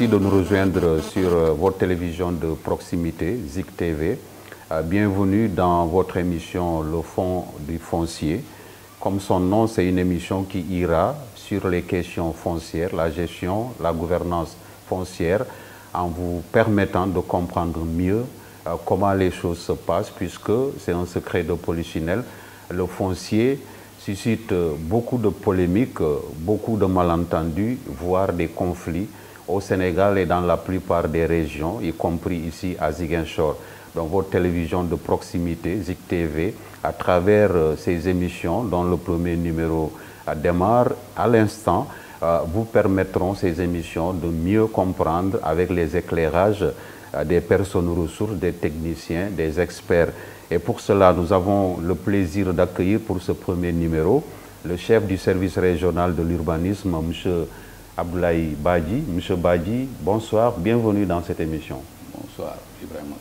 Merci de nous rejoindre sur euh, votre télévision de proximité, ZIC TV. Euh, bienvenue dans votre émission Le Fonds du foncier. Comme son nom, c'est une émission qui ira sur les questions foncières, la gestion, la gouvernance foncière, en vous permettant de comprendre mieux euh, comment les choses se passent, puisque c'est un secret de polichinelle. Le foncier suscite beaucoup de polémiques, beaucoup de malentendus, voire des conflits au Sénégal et dans la plupart des régions, y compris ici à Ziguinchor. Dans votre télévision de proximité, ZIC TV, à travers euh, ces émissions, dont le premier numéro euh, démarre à l'instant, euh, vous permettront ces émissions de mieux comprendre avec les éclairages des personnes ressources, des techniciens, des experts. Et pour cela, nous avons le plaisir d'accueillir pour ce premier numéro le chef du service régional de l'urbanisme, M. Abdoulaye Badji. Monsieur Badji, bonsoir, bienvenue dans cette émission. Bonsoir, Ibrahim.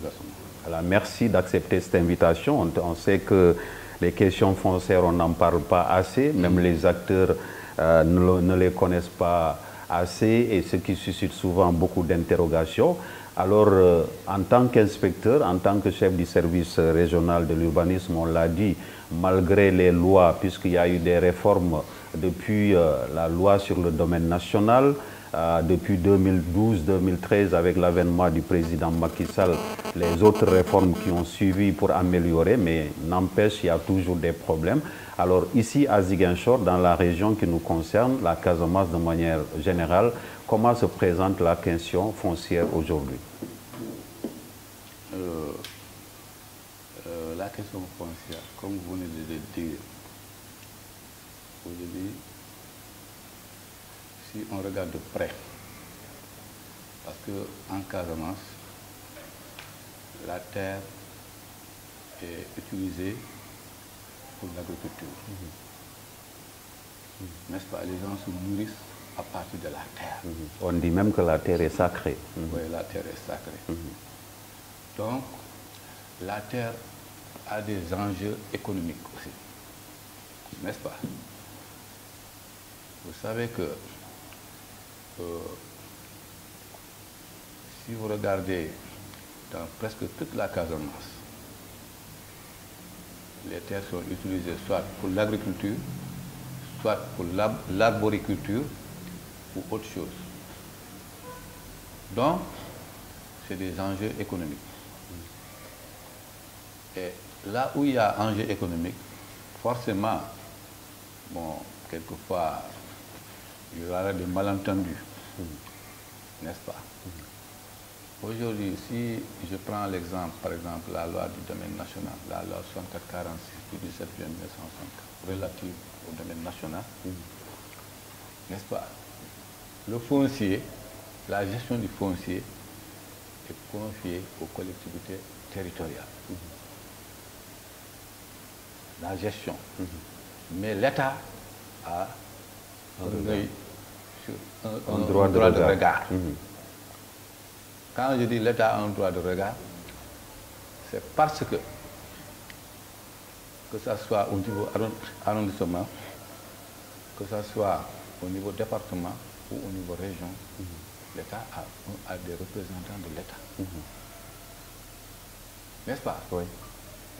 Alors, merci d'accepter cette invitation. On, on, sait que les questions foncières, on n'en parle pas assez, même les acteurs euh, ne, ne, les connaissent pas assez, et ce qui suscite souvent beaucoup d'interrogations. Alors, euh, en tant qu'inspecteur, en tant que chef du service régional de l'urbanisme, on l'a dit, malgré les lois, puisqu'il y a eu des réformes depuis euh, la loi sur le domaine national, euh, depuis 2012-2013 avec l'avènement du président Macky Sall, les autres réformes qui ont suivi pour améliorer, mais n'empêche, il y a toujours des problèmes. Alors ici à Ziguinchor, dans la région qui nous concerne, la Casamance de manière générale, comment se présente la question foncière aujourd'hui? Euh, La question foncière, comme vous venez de le dire, aujourd'hui, si on regarde de près, parce qu'en Casamance, la terre est utilisée pour l'agriculture. Mmh. Mmh. N'est-ce pas? Les gens se nourrissent à partir de la terre. Mmh. On dit même que la terre est sacrée. Oui, la terre est sacrée. Donc, la terre a des enjeux économiques aussi. N'est-ce pas? Vous savez que euh, si vous regardez dans presque toute la Casamance, les terres sont utilisées soit pour l'agriculture, soit pour l'arboriculture ou autre chose. Donc, c'est des enjeux économiques. Et là où il y a enjeux économiques, forcément, bon, quelquefois, il y aura des malentendus, mmh. n'est-ce pas? Mmh. Aujourd'hui, si je prends l'exemple, par exemple, la loi du domaine national, la loi 6446 du 17 juin 1964, relative au domaine national, mmh. n'est-ce pas? Le foncier, la gestion du foncier est confiée aux collectivités territoriales. La gestion. Mais l'État a un, œil un, un, un droit, un droit de de regard. regard. Quand je dis l'État a un droit de regard, c'est parce que, que ce soit au niveau arrondissement, que ce soit au niveau département ou au niveau région, l'État a, a des représentants de l'État. N'est-ce pas? Oui.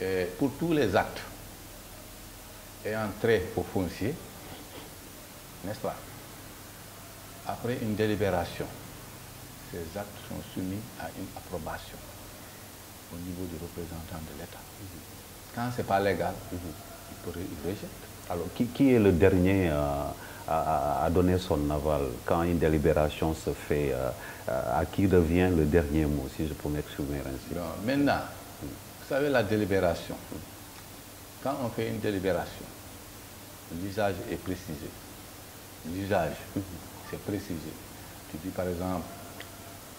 Et pour tous les actes. Ayant trait au foncier, n'est-ce pas? Après une délibération, ces actes sont soumis à une approbation au niveau du représentant de l'État. Quand ce n'est pas légal, il, pourrait, il rejette. Alors, qui, qui est le dernier euh, à, à donner son aval quand une délibération se fait euh, À qui revient le dernier mot, si je peux m'exprimer ainsi? Donc, Maintenant, vous savez, la délibération, quand on fait une délibération, l'usage est précisé. L'usage, c'est précisé. Tu dis par exemple,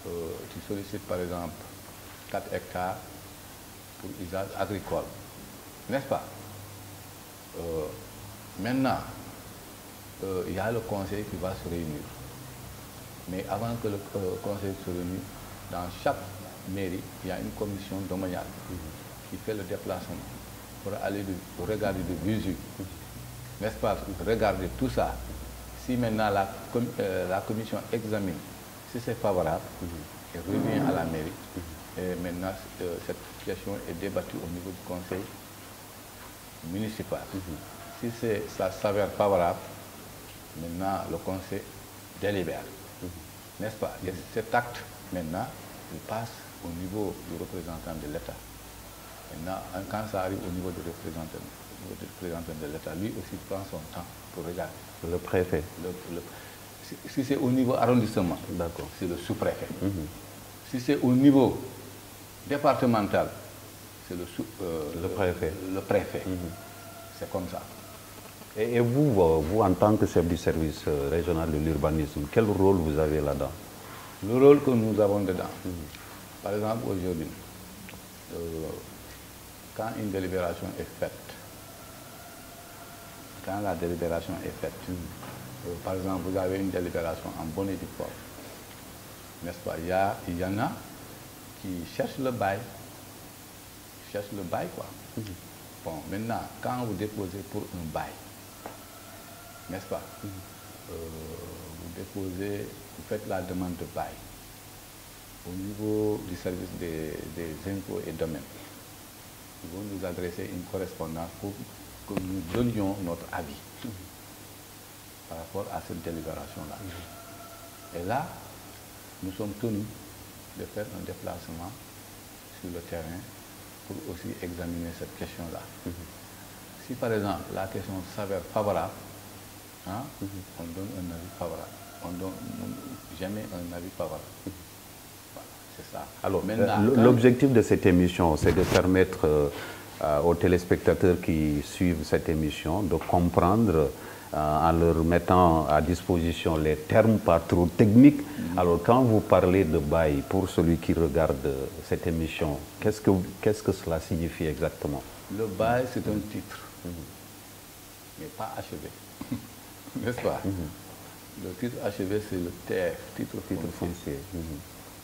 euh, tu sollicites par exemple 4 hectares pour usage agricole. N'est-ce pas? Euh, Maintenant, euh, il y a le conseil qui va se réunir. Mais avant que le conseil se réunisse, dans chaque mairie, il y a une commission domaniale qui fait le déplacement pour aller regarder de visu. N'est-ce pas? Regarder tout ça. Si maintenant la, euh, la commission examine Si c'est favorable, il revient à la mairie. Et maintenant, euh, cette question est débattue au niveau du conseil municipal. Si ça s'avère favorable, maintenant le conseil délibère. N'est-ce pas? Et cet acte, maintenant, il passe au niveau du représentant de l'État. Maintenant, quand ça arrive au niveau du représentant, du représentant de l'État, lui aussi prend son temps pour regarder. Le préfet. si, c'est au niveau arrondissement, c'est le sous-préfet. Si c'est au niveau départemental, c'est le, euh, le, préfet. Le préfet. Mhm. C'est comme ça. Et, vous, vous, en tant que chef du service euh, régional de l'urbanisme, quel rôle vous avez là-dedans? Le rôle que nous avons dedans. Mhm. Par exemple, aujourd'hui, euh, quand une délibération est faite, quand la délibération est faite, mhm. par exemple, vous avez une délibération en bonne et due forme, n'est-ce pas? Il il y en a qui cherchent le bail, cherchent le bail quoi. Mhm. Bon, maintenant, quand vous déposez pour un bail, n'est-ce pas? Mhm. euh, Vous déposez, vous faites la demande de bail au niveau du service des, impôts et domaines. Ils vont nous adresser une correspondance pour que nous donnions notre avis par rapport à cette délibération-là. Et là, nous sommes tenus de faire un déplacement sur le terrain pour aussi examiner cette question-là. Mhm. Si par exemple la question s'avère favorable, hein, mhm. on donne un avis favorable. On donne jamais un avis favorable. Mhm. c'est ça. Alors, l'objectif de cette émission, c'est de permettre euh, aux téléspectateurs qui suivent cette émission de comprendre euh, en leur mettant à disposition les termes pas trop techniques. Alors quand vous parlez de bail, pour celui qui regarde cette émission, qu'est-ce que, qu'est-ce que cela signifie exactement? Le bail, c'est un titre, mais pas achevé. N'est-ce pas? Le titre achevé, c'est le TF, titre, titre foncier.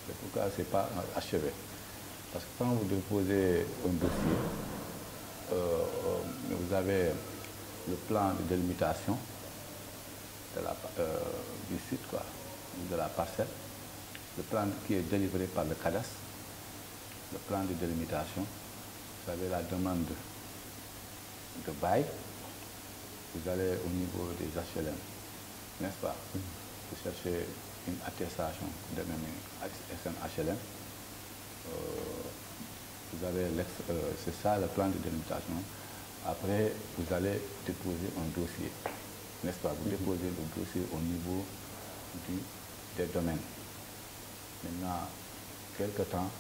C'est pourquoi ce n'est pas achevé. Parce que quand vous déposez un dossier, euh, euh, vous avez le plan de délimitation de la, euh, du site, quoi, de la parcelle, le plan qui est délivré par le cadastre, le plan de délimitation, vous avez la demande de bail, vous allez au niveau des HLM, n'est-ce pas? Vous cherchez une attestation de même SNHLM. Euh, vous avez, euh, c'est ça le plan de délimitation. Après, vous allez déposer un dossier, n'est-ce pas? Vous déposez le dossier au niveau des domaines. Maintenant, quelque temps,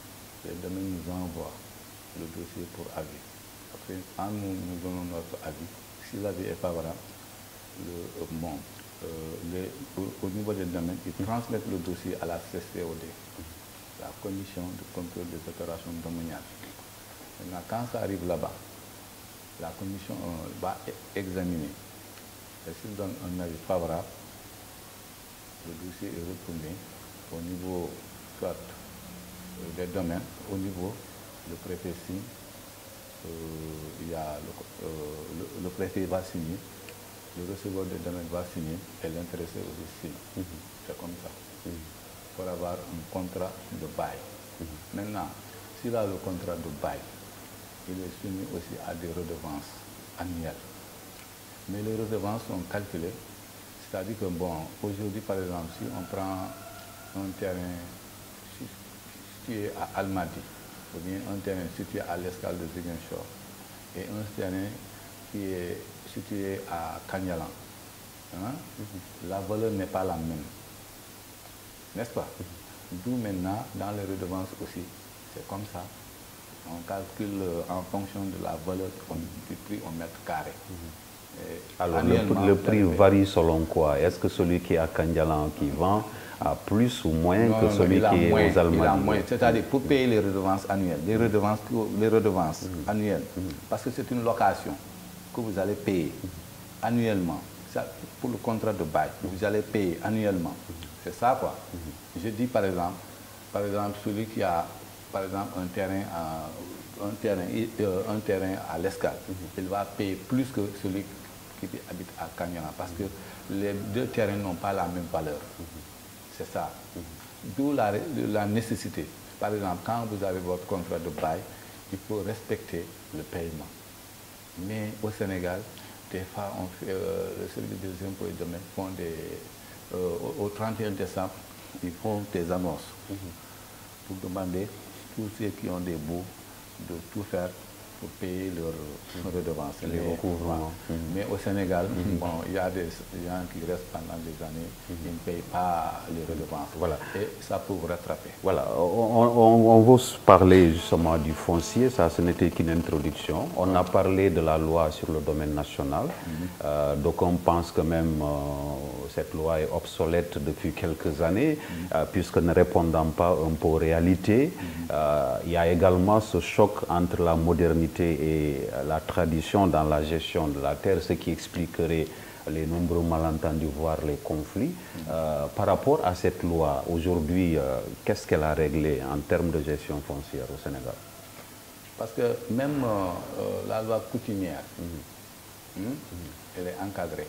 les domaines nous envoient le dossier pour avis. Après, quand nous, nous donnons notre avis, si l'avis est favorable, le, euh, euh, au, niveau des domaines, ils transmettent le dossier à la CCOD, la commission de contrôle des opérations domaniales. Maintenant, quand ça arrive là-bas, la commission euh, va examiner. Et s'il donne un avis favorable, le dossier est retourné au niveau soit euh, des domaines, au niveau le préfet signe, euh, il y a le, préfet va signer, le receveur des domaines va signer et l'intéressé aussi signe. Mhm. C'est comme ça. Mhm. Pour avoir un contrat de bail. Maintenant, s'il a le contrat de bail, il est soumis aussi à des redevances annuelles. Mais les redevances sont calculées, c'est-à-dire que, bon, aujourd'hui, par exemple, si on prend un terrain situé à Almadi, ou bien un terrain situé à l'escale de Ziguinchor, et un terrain qui est situé à Kanyalan, hein, la valeur n'est pas la même. N'est-ce pas? D'où maintenant, dans les redevances aussi, c'est comme ça on calcule euh, en fonction de la valeur du prix au mètre carré. Alors le, prix varie selon quoi? Est-ce que celui qui est à Kandjalan qui vend a plus ou moins que celui qui est aux Allemands C'est-à-dire pour payer les redevances annuelles, les redevances, les redevances mhm. annuelles, mhm. parce que c'est une location que vous allez payer annuellement. pour le contrat de bail, vous allez payer annuellement. Mhm. C'est ça quoi. Je dis par exemple, par exemple celui qui a par exemple, un terrain à, un terrain, euh, un terrain à l'escale, mhm. il va payer plus que celui qui habite à Cagnola parce que les deux terrains n'ont pas la même valeur. Mhm. C'est ça. Mhm. d'où la, la nécessité. Par exemple, quand vous avez votre contrat de bail, il faut respecter le paiement. Mais au Sénégal, des fois, on fait, euh, le service des impôts et domaines font des, au, au 31 décembre, ils font des annonces pour demander tous ceux qui ont des baux de tout faire pour payer leurs redevances. Les recouvrements. voilà. Mais au Sénégal, bon, il y a des gens qui restent pendant des années, ils ne payent pas les redevances. Voilà. Et ça peut vous rattraper. Voilà, on, va parler justement du foncier, ça ce n'était qu'une introduction. On a parlé de la loi sur le domaine national. Euh, donc on pense que même euh, cette loi est obsolète depuis quelques années, euh, puisque ne répondant pas un peu aux réalités. Il y a également ce choc entre la modernité et la tradition dans la gestion de la terre, ce qui expliquerait les nombreux malentendus, voire les conflits. Euh, par rapport à cette loi, aujourd'hui, euh, qu'est-ce qu'elle a réglé en termes de gestion foncière au Sénégal? Parce que même euh, la loi coutumière, hmm, elle est encadrée.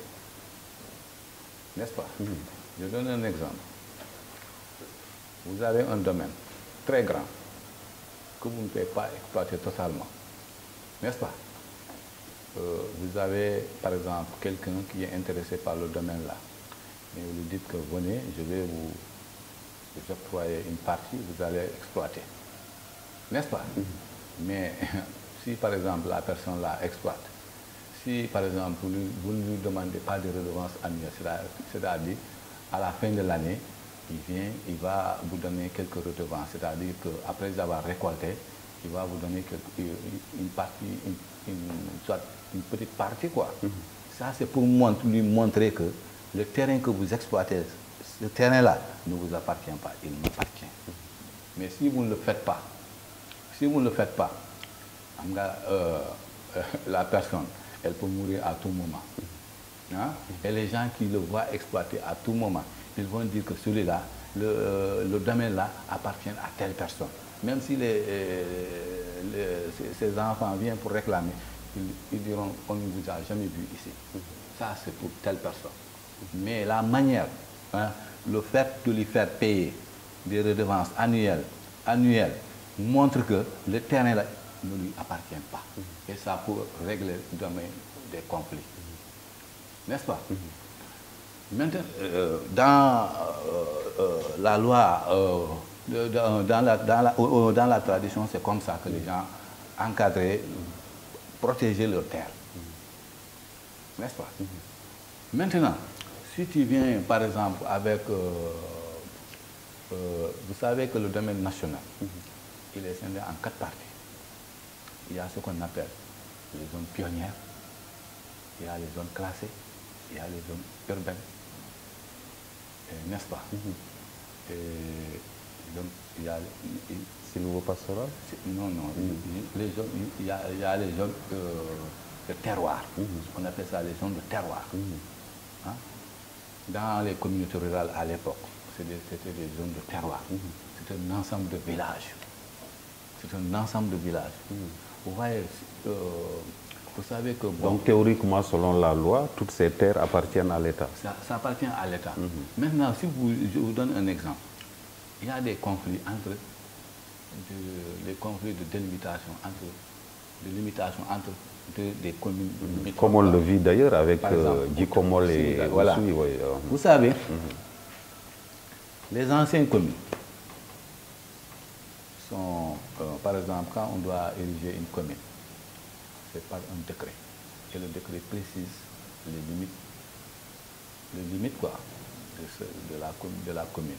N'est-ce pas? Je donne un exemple. Vous avez un domaine très grand que vous ne pouvez pas exploiter totalement. N'est-ce pas? Euh, Vous avez, par exemple, quelqu'un qui est intéressé par le domaine là. Et vous lui dites que venez, je vais vous, vous octroyer une partie, vous allez exploiter. N'est-ce pas? Mais si par exemple la personne là exploite, si par exemple vous, lui- vous ne lui demandez pas de redevance annuelle, c'est-à- c'est-à-dire à la fin de l'année, il vient, il va vous donner quelques redevances, c'est-à-dire qu'après avoir récolté, il va vous donner quelque- une partie, une, une- soit une petite partie quoi. Ça c'est pour lui montrer que le terrain que vous exploitez, ce terrain-là ne vous appartient pas, il m'appartient. Mais si vous ne le faites pas, si vous ne le faites pas, euh, la personne, elle peut mourir à tout moment. Hein? Et les gens qui le voient exploiter à tout moment, ils vont dire que celui-là, le, euh, le domaine-là appartient à telle personne. Même si les, euh, ces, enfants viennent pour réclamer, ils, diront on ne vous a jamais vu ici. Ça, c'est pour telle personne. Mais la manière, hein, le fait de lui faire payer des redevances annuelles, annuelles montre que le terrain là, ne lui appartient pas. Et ça peut régler demain des conflits. N'est-ce pas? Maintenant, euh, dans euh, euh, la loi, dans, la, dans, la, dans la tradition, c'est comme ça que les gens encadraient, protégeaient leur terre. N'est-ce pas? Maintenant, si tu viens par exemple avec, vous savez que le domaine national, il est scindé en quatre parties. Il y a ce qu'on appelle les zones pionnières, il y a les zones classées, il y a les zones urbaines, n'est-ce pas? Et donc, il y a, il- Silvo pastoral? c'est- non, non, les zones, il y a, il y a les zones euh, de terroir. On appelle ça les zones de terroir. Hein? Dans les communautés rurales à l'époque, c'est c'était des zones de terroir. C'est un ensemble de villages. C'est un ensemble de villages. Vous voyez, euh, vous savez que bon, Donc théoriquement, selon la loi, toutes ces terres appartiennent à l'État. ça, ça appartient à l'État. Maintenant, si vous, je vous donne un exemple, il y a des conflits entre de- les conflits de délimitation entre de limitation entre deux- des communes. limitrophes. Comme on le vit d'ailleurs avec euh, Djikomol et voilà. Oui, euh, Vous savez, les anciennes communes sont, euh, par exemple, quand on doit ériger une commune, par un décret. Et le décret précise les limites, les limites quoi, de, ce- de la, de la commune.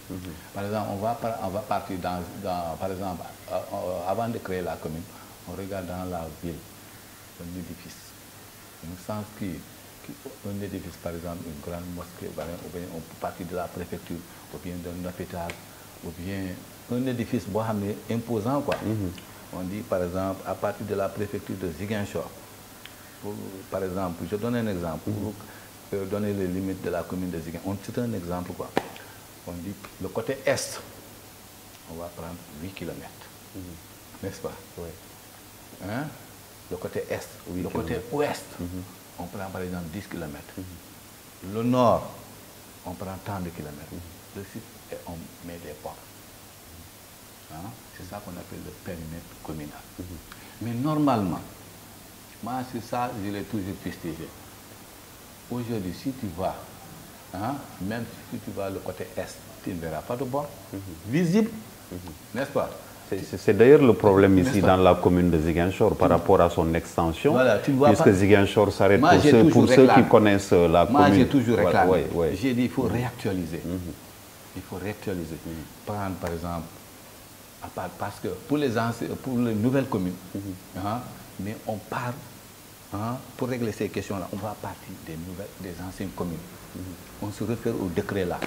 Par exemple, on va, par- on va partir dans, dans- par exemple, euh, euh, avant de créer la commune, on regarde dans la ville un édifice, un sens qui, qui- un édifice, par exemple, une grande mosquée, ou bien on peut partir de la préfecture, ou bien d'un hôpital, ou bien un édifice ne imposant quoi. On dit par exemple à partir de la préfecture de Ziguinchor. Par exemple, je donne un exemple pour euh, donner les limites de la commune de Ziguinchor. On cite un exemple quoi. On dit le côté est, on va prendre 8 km. N'est-ce pas? Hein? Le côté est. Huit le côté ouest, on prend par exemple 10 km. Le nord, on prend tant de kilomètres. Le sud, on met des ports. Hein? C'est ça qu'on appelle le périmètre communal. Mais normalement, moi, c'est ça, je l'ai toujours fustigé. Aujourd'hui, si tu vas, hein, même si tu vas le côté est, tu ne verras pas de bord visible, n'est-ce pas? C'est- d'ailleurs le problème ici dans la commune de Ziguinchor par rapport à son extension, Voilà, tu vois puisque pas- Ziguinchor s'arrête Moi, pour, ceux, toujours pour ceux qui connaissent euh, la Moi, commune. j'ai toujours réclamé. ouais, ouais. J'ai dit il faut réactualiser. Il faut réactualiser. Prendre, par exemple, à part- parce que pour les, anciens- pour les nouvelles communes, hein, mais on part, hein, pour régler ces questions-là, on va partir des, nouvelles, des anciennes communes. On se réfère au décret là.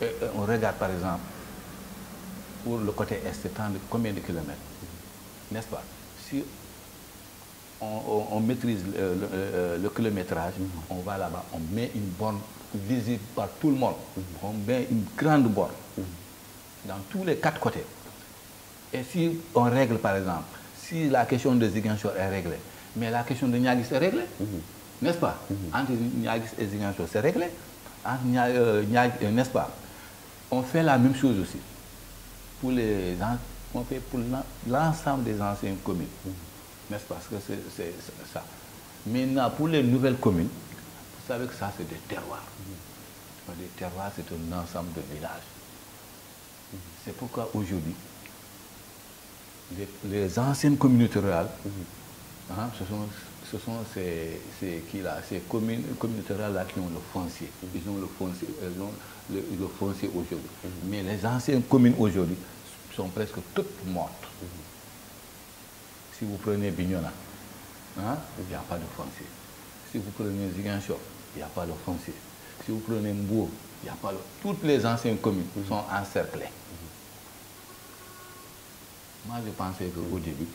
Et, et on regarde, par exemple, pour le côté est, c'est tant de combien de kilomètres? N'est-ce pas? Si on, on- on maîtrise le, le- euh, le kilométrage, on va là-bas, on met une borne visible par tout le monde. On met une grande borne. Dans tous les quatre côtés. Et si on règle, par exemple, si la question de Ziguinchor est réglée, mais la question de Niagis est réglée, n'est-ce pas? Entre Niagis et Ziguinchor, c'est réglé. Entre euh, euh, n'est-ce pas? On fait la même chose aussi. Pour les, on fait pour l'en- l'ensemble des anciennes communes. N'est-ce pas? Parce que c'est ça. Maintenant, pour les nouvelles communes, vous savez que ça, c'est des terroirs. Des terroirs, c'est un ensemble de villages. C'est pourquoi aujourd'hui, les, les anciennes communautés rurales, hein, ce sont, ce sont ces, ces, qui là, ces communes, communautés rurales qui ont le foncier. Ils ont le foncier, elles ont le, le foncier aujourd'hui. Mais les anciennes communes aujourd'hui sont presque toutes mortes. Si vous prenez Bignona, hein, il n'y a pas de foncier. Si vous prenez Ziguinchor, il n'y a pas de foncier. Si vous prenez Mbour, il n'y a pas de... Toutes les anciennes communes sont encerclées. Moi, je pensais qu'au début,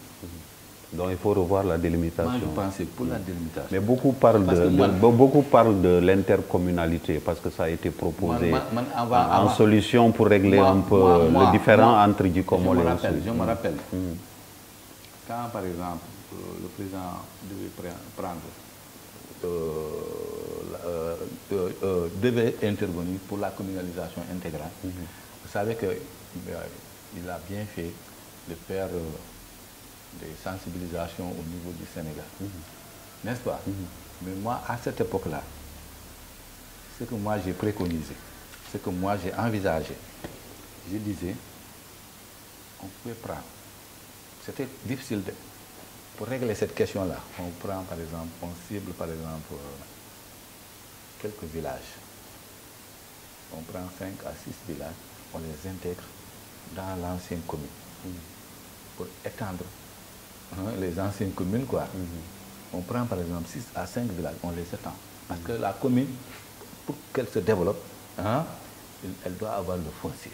Donc il faut revoir la moi, délimitation. je pensais pour la délimitation. Mais beaucoup parlent, Parce de, moi- beaucoup parlent de l'intercommunalité parce que ça a été proposé avant- en- solution pour régler Moi- un peu moi- le moi- différent moi, entre Djikomol je et me rappelle, je me rappelle. Quand, par exemple, euh, le président devait pre- prendre, euh, euh, devait intervenir pour la communalisation intégrale, vous savez qu'il a bien fait de faire euh, des sensibilisations au niveau du Sénégal. N'est-ce pas? Mais moi, à cette époque-là, ce que moi j'ai préconisé, ce que moi j'ai envisagé, je disais, on pouvait prendre. C'était difficile de- pour régler cette question-là. On prend par exemple, on cible par exemple euh, quelques villages. On prend 5 à 6 villages, on les intègre dans l'ancienne commune pour étendre hein, les anciennes communes. Quoi. On prend par exemple 6 à 5 villages, on les étend. Parce que la commune, pour qu'elle se développe, hein, elle- doit avoir le foncier.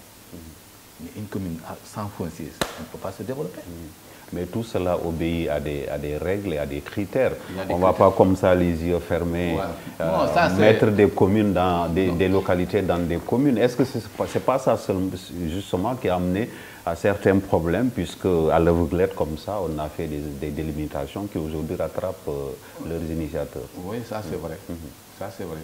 Mais une commune sans foncier, elle ne peut pas se développer. Mais tout cela obéit à des, à des règles et à des critères. Des On ne va pas comme ça les yeux fermés Ouais. euh, Non, ça, c'est- mettre des communes dans des, des localités dans des communes. Est-ce que ce n'est pas, pas ça justement qui a amené à certains problèmes puisque à l'aveuglette comme ça, on a fait des, des délimitations qui aujourd'hui rattrapent euh, leurs initiateurs. Oui, ça c'est vrai. Ça c'est vrai.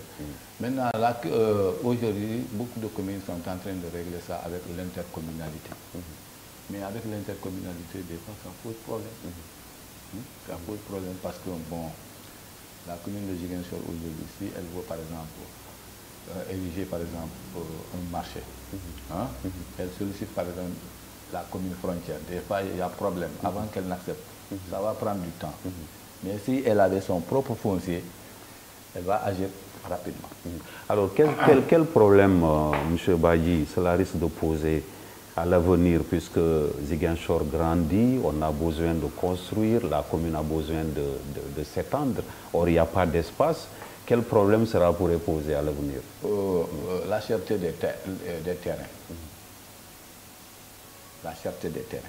Maintenant, là, que, euh, aujourd'hui, beaucoup de communes sont en train de régler ça avec l'intercommunalité. Mais avec l'intercommunalité, des fois, ça pose problème. Hmm? Ça pose problème parce que, bon, la commune de Giguinchor aujourd'hui, si elle veut, par exemple, euh, ériger, par exemple, euh, un marché, hein, elle sollicite, par exemple, la commune frontière. Des fois, il y a problème. Avant qu'elle n'accepte, ça va prendre du temps. Mais si elle avait son propre foncier, elle va agir rapidement. Alors, quel, quel- quel problème, euh, M. Badji, cela risque de poser à l'avenir puisque Ziguinchor grandit, on a besoin de construire, la commune a besoin de, de- de s'étendre. Or, il n'y a pas d'espace. Quel problème cela pourrait poser à l'avenir? Euh, euh, la cherté des, ter- des terrains. La cherté des terrains.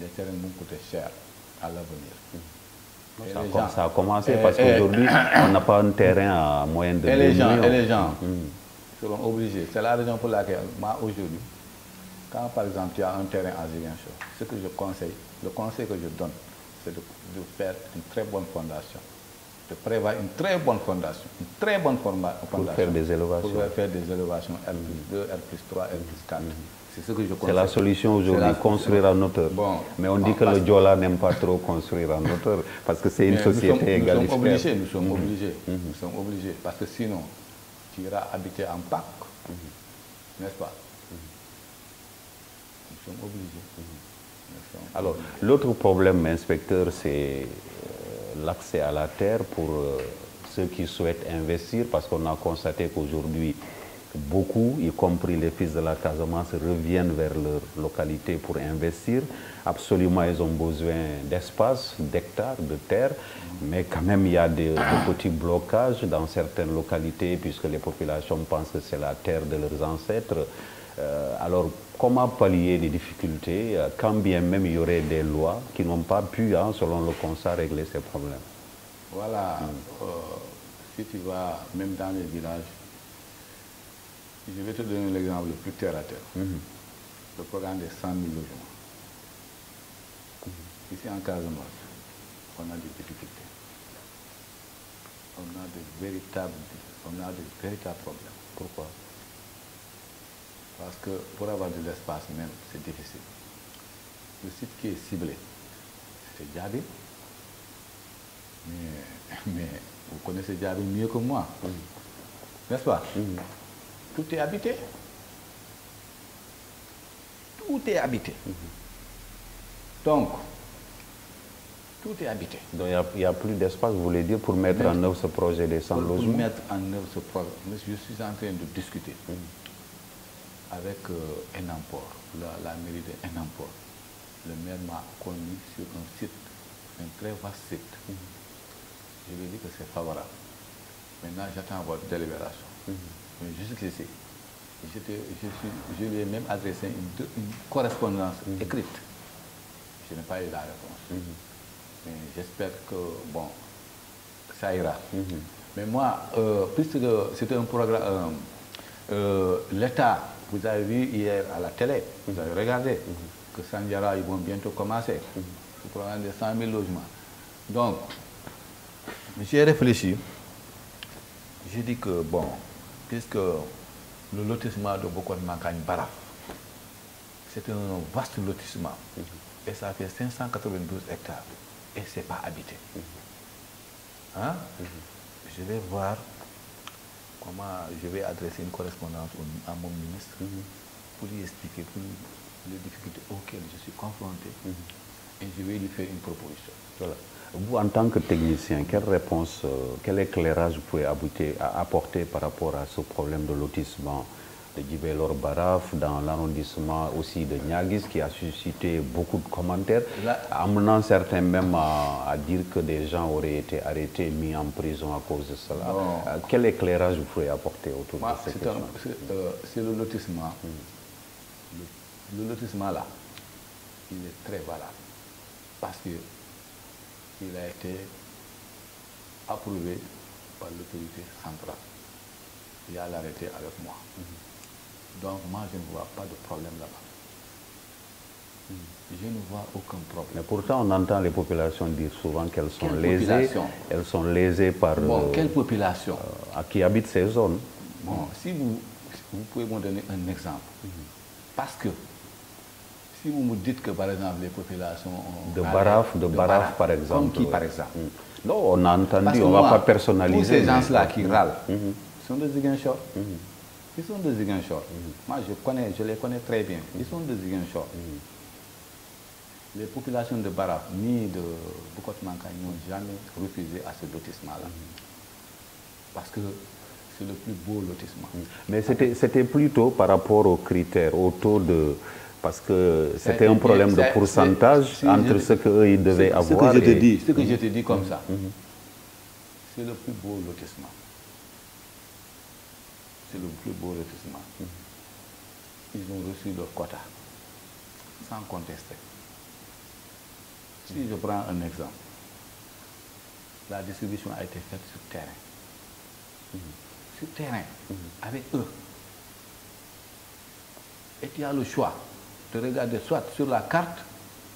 Les terrains vont coûter cher à l'avenir. Et ça, a com- gens- ça a commencé parce qu'aujourd'hui, on n'a pas un terrain à moins de Et 2 les gens, millions. et les gens seront obligés. C'est la raison pour laquelle, moi, aujourd'hui, quand par exemple il y a un terrain à Ziguinchor, ce que je conseille, le conseil que je donne, c'est de, de faire une très bonne fondation. de prévoir une très bonne fondation, une très bonne fondation. Pour faire des élévations. Pour faire des élévations R plus 2, R plus 3, R plus 4. C'est ce que je C'est la solution aujourd'hui, construire en hauteur. Bon, Mais on dit que le Diola n'aime pas trop construire en hauteur parce que c'est une société nous sommes, nous égalitaire. sommes obligés, nous sommes obligés, nous sommes obligés, parce que sinon, tu iras habiter en parc, n'est-ce pas? Nous sommes obligés. Nous sommes Alors, l'autre problème, inspecteur, c'est euh, l'accès à la terre pour euh, ceux qui souhaitent investir, parce qu'on a constaté qu'aujourd'hui, beaucoup, y compris les fils de la Casamance, reviennent vers leur localité pour investir. Absolument, ils ont besoin d'espace, d'hectares, de terre, mais quand même, il y a des, petits blocages dans certaines localités, puisque les populations pensent que c'est la terre de leurs ancêtres. Euh, alors, comment pallier les difficultés, euh, quand bien même il y aurait des lois qui n'ont pas pu, hein, selon le constat, régler ces problèmes Voilà, euh, si tu vas même dans les villages, je vais te donner l'exemple le plus terre à terre. Le programme des 100 000 logements. Ici en Casamance, on a des difficultés. On a de véritables, on a de véritables problèmes. Pourquoi? Parce que pour avoir de l'espace même, c'est difficile. Le site qui est ciblé, c'est Djabi. Mais, mais vous connaissez Djabi mieux que moi. N'est-ce pas? Tout est habité. Tout est habité. Donc, tout est habité. Donc il a- n'y a, plus d'espace, vous voulez dire, pour mettre en œuvre ce projet des 100 Pour, pour logements? mettre en œuvre ce programme, je suis en train de discuter avec euh, la, la mairie de Enampor. Le maire m'a connu sur un site, un très vaste site. Je lui ai dit que c'est favorable. Maintenant, j'attends votre délibération. Mais jusqu'ici, j'étais- je, suis- je lui ai même adressé une, correspondance écrite. Je n'ai pas eu la réponse. Mais j'espère que, bon, ça ira. Mais moi, euh, puisque c'était un programme, euh, euh, l'État, vous avez vu hier à la télé, vous avez regardé que Sandiara, ils vont bientôt commencer. Le programme de 100 000 logements. Donc, j'ai réfléchi. J'ai dit que, bon, puisque le lotissement de Bokon Mankagne Baraf, c'est un vaste lotissement. Et ça fait 592 hectares. Et ce n'est pas habité. Hein? Je vais voir comment je vais adresser une correspondance à mon ministre pour lui expliquer pour les difficultés auxquelles je suis confronté. Et je vais lui faire une proposition. Voilà. Vous, en tant que technicien, quelle réponse, euh, quel éclairage vous pouvez à- apporter par rapport à ce problème de lotissement de Djibelor Baraf, dans l'arrondissement aussi de Niagis, qui a suscité beaucoup de commentaires, Là- amenant certains même à, à dire que des gens auraient été arrêtés, mis en prison à cause de cela. Euh, quel éclairage vous pouvez apporter autour Moi, de cette question c'est, euh, c'est le lotissement. Le, le lotissement là, il est très valable. Parce que il a été approuvé par l'autorité centrale. Il y a l'arrêté avec moi. Donc moi, je ne vois pas de problème là-bas. Je ne vois aucun problème. Mais pourtant, on entend les populations dire souvent qu'elles sont Quelle lésées. Elles sont lésées par Bon, euh, quelle population? à qui habitent ces zones. Bon, si vous, vous pouvez me donner un exemple. Parce que si vous me dites que, par exemple, les populations... De Baraf, de Baraf, par exemple. Comme qui, ouais. par exemple? Mm. Non, on a entendu, Parce on ne va moi, pas personnaliser. Tous ces gens-là qui Mm. râlent, Mhm. ils sont de Ziguinchor. Ils sont de Ziguinchor. Moi, je, connais, je les connais très bien. Ils sont de Ziguinchor. Les populations de Baraf ni de Bukot Mankagne n'ont jamais refusé à ce lotissement-là. Parce que c'est le plus beau lotissement. Mais c'était c'était plutôt par rapport aux critères, au taux de... Parce que a c'était un problème de pourcentage entre ce qu'eux, ils devaient avoir Ce que je te dis, ce que je te dis comme ça, c'est le plus beau lotissement. C'est le plus beau lotissement. Ils ont reçu leur quota, sans contester. Si je prends un exemple, la distribution a été faite sur terrain. Sur terrain, avec eux. Et tu as le choix de regarder soit sur la carte,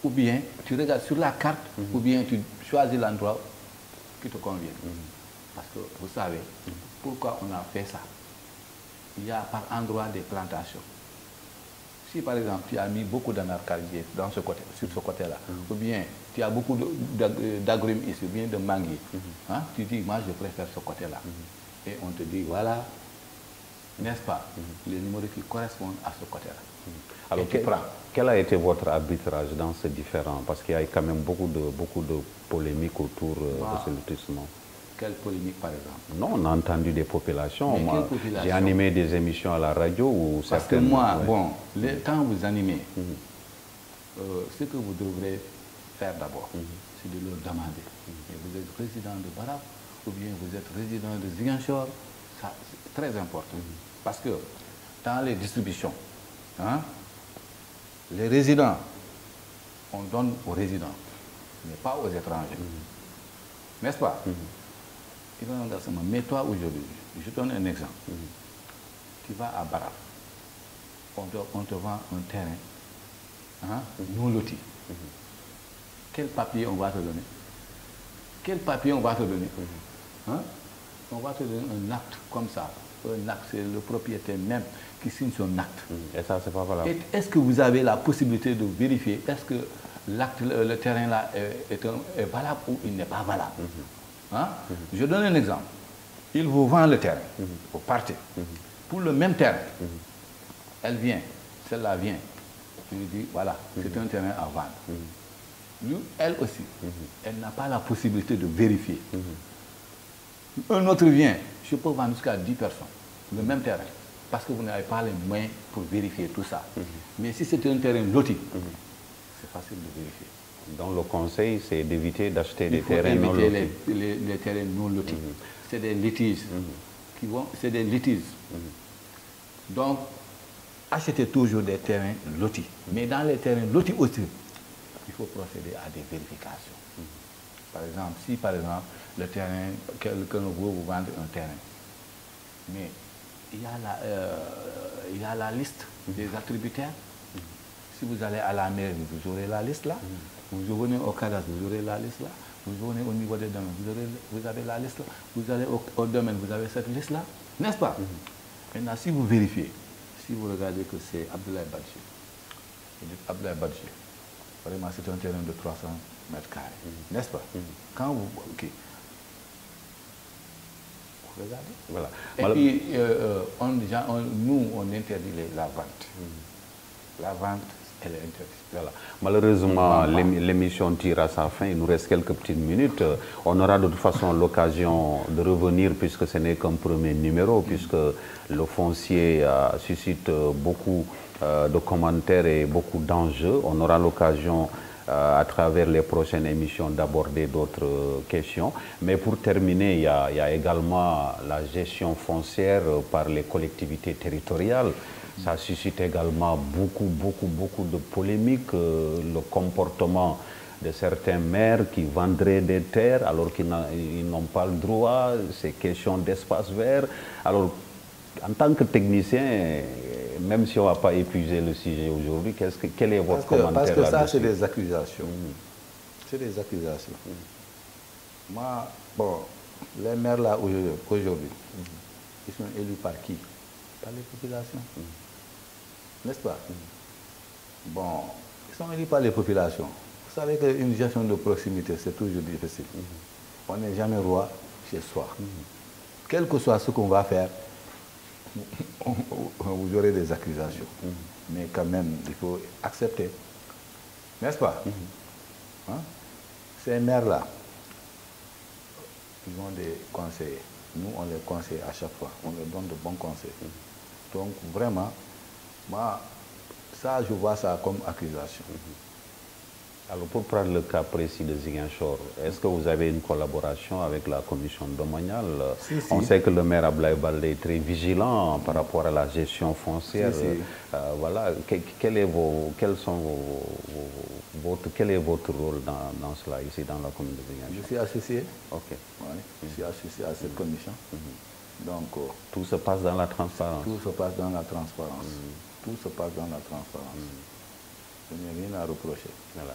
ou bien tu regardes sur la carte, ou bien tu choisis l'endroit qui te convient. Parce que vous savez pourquoi on a fait ça. Il y a par endroit des plantations. Si par exemple tu as mis beaucoup d'anarcalgiers dans ce côté, sur ce côté-là, ou bien tu as beaucoup d'agrumes ici, ou bien de manguiers, hein, tu dis, moi je préfère ce côté-là. Et on te dit, voilà, n'est-ce pas, les numéros qui correspondent à ce côté-là. Alors, Et quel, a été votre arbitrage dans ce différent Parce qu'il y a quand même beaucoup de, beaucoup de polémiques autour euh, Wow. de ce lotissement. Quelle polémique par exemple? Non, on a entendu des populations. Population? J'ai animé des émissions à la radio où Parce que moi, ouais. bon, les- quand vous animez, euh, ce que vous devrez faire d'abord, c'est de leur demander. Vous êtes résident de Barab ou bien vous êtes résident de Ziguinchor, ça c'est très important. Parce que dans les distributions, hein, les résidents, on donne aux résidents, mais pas aux étrangers. N'est-ce pas? Gassama, Mais toi aujourd'hui, je donne un exemple. Tu vas à Barab, on te, on te vend un terrain hein, non loti. Quel papier on va te donner? Quel papier on va te donner? Hein? On va te donner un acte comme ça. Un acte, c'est le propriétaire même qui signe son acte. Et ça, c'est pas valable. Est-ce que vous avez la possibilité de vérifier est-ce que l'acte, le, le terrain là est, est un- est valable ou il n'est pas valable? Hein? Je donne un exemple. Il vous vend le terrain, vous partez. Pour le même terrain, elle vient, celle-là vient. Tu lui dis, voilà, c'est un terrain à vendre. Lui, elle aussi, elle n'a pas la possibilité de vérifier. Un autre vient, je peux vendre jusqu'à 10 personnes, le même terrain, parce que vous n'avez pas les moyens pour vérifier tout ça. Mais si c'est un terrain loti, c'est facile de vérifier. Donc le conseil, c'est d'éviter d'acheter des terrains non lotis. les, les- les terrains non lotis. C'est des litiges. qui vont, c'est des litiges. Donc, achetez toujours des terrains lotis. Mais dans les terrains lotis aussi, il faut procéder à des vérifications. Par exemple, si par exemple, le terrain, quelqu'un veut vous vendre un terrain, mais il y a la, euh, il y a la liste des attributaires. Si vous allez à la mairie, vous aurez la liste là. Vous venez au cadastre, vous aurez la liste là. Vous venez au niveau des domaines, vous, aurez- vous avez la liste là. Vous allez au, domaine, vous avez cette liste là. N'est-ce pas? Maintenant, si vous vérifiez, si vous regardez que c'est Abdoulaye Badji, Abdoulaye Badji, vraiment c'est un terrain de 300 mètres carrés. N'est-ce pas? Quand vous. Regardez Voilà. et Mal- puis, euh, euh, on, nous, on interdit les- la vente. La vente, elle est interdite. Voilà. Malheureusement, l'ém- l'émission tire à sa fin. Il nous reste quelques petites minutes. Euh, On aura de toute façon l'occasion de revenir puisque ce n'est qu'un premier numéro, puisque le foncier euh, suscite beaucoup euh, de commentaires et beaucoup d'enjeux. On aura l'occasion à travers les prochaines émissions d'aborder d'autres euh, questions. Mais pour terminer, il y, a, également la gestion foncière euh, par les collectivités territoriales. Ça suscite également beaucoup, beaucoup, beaucoup de polémiques. euh, le comportement de certains maires qui vendraient des terres alors qu'ils n'ont pas le droit, ces questions d'espace vert. Alors, en tant que technicien, euh, même si on ne va pas épuiser le sujet aujourd'hui, qu'est-ce que- quel est votre Parce que, commentaire parce que ça, c'est des accusations. C'est des accusations. Moi, bon, les maires là aujourd'hui, aujourd'hui, ils sont élus par qui? Par les populations. N'est-ce pas? Bon, ils sont élus par les populations. Vous savez qu'une gestion de proximité, c'est toujours difficile. On n'est jamais roi chez soi. Quel que soit ce qu'on va faire, vous aurez des accusations. Mais quand même, il faut accepter. N'est-ce pas? Hein? Ces maires-là, ils ont des conseillers. Nous, on les conseille à chaque fois. On leur donne de bons conseils. Donc, vraiment, moi, ça, je vois ça comme accusation. Alors, pour prendre le cas précis de Ziguinchor, est-ce que vous avez une collaboration avec la commission domaniale? Si, si. On sait que le maire Ablaï Baldé est très vigilant par rapport à la gestion foncière. Si. Euh, voilà, Que- quel est, vos, quels sont vos- vos- votre, quel est votre rôle dans, dans cela, ici, dans la commune de Je Ziguinchor suis associé. Ok. Je suis associé à cette commission. Donc, euh, Tout se passe dans la transparence. tout se passe dans la transparence. Tout se passe dans la transparence. Je n'ai rien à reprocher. Voilà.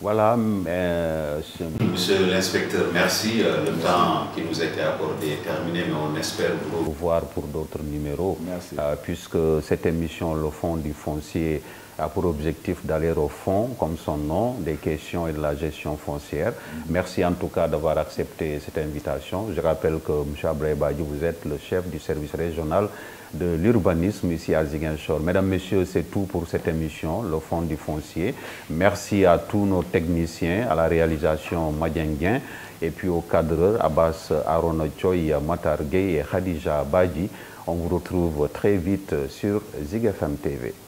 Voilà, euh, Monsieur l'inspecteur, merci. Euh, le temps qui nous était accordé est terminé, mais on espère vous revoir pour d'autres numéros. Merci. Euh, puisque cette émission, le fond du foncier, a pour objectif d'aller au fond, comme son nom, des questions et de la gestion foncière. Merci en tout cas d'avoir accepté cette invitation. Je rappelle que M. Abreibadji, vous êtes le chef du service régional de l'urbanisme ici à Ziguinchor. Mesdames, Messieurs, c'est tout pour cette émission, le fond du foncier. Merci à tous nos techniciens, à la réalisation Madjenguien et puis au cadre Abbas Aaron Choi, Matar Gueye et Khadija Badji. On vous retrouve très vite sur ZigFM TV.